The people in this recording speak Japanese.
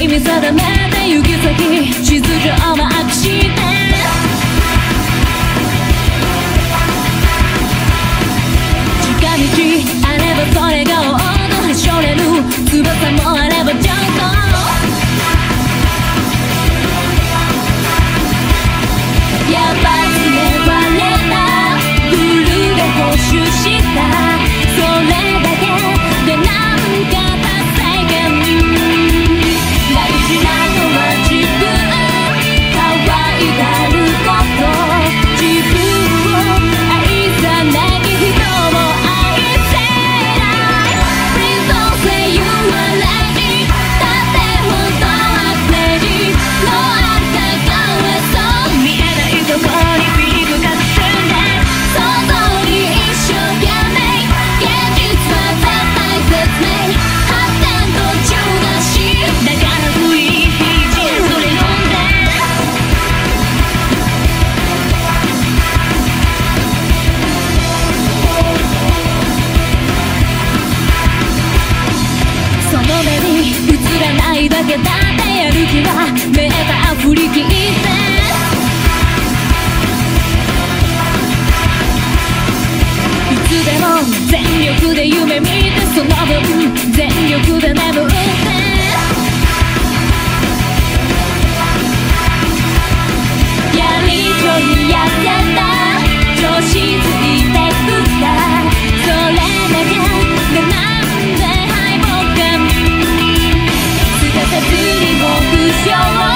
意味定めて行き先地図上マーして映らないだけだってやる気はメーター振り切っていつでも全力で夢見てその分全力で眠骄傲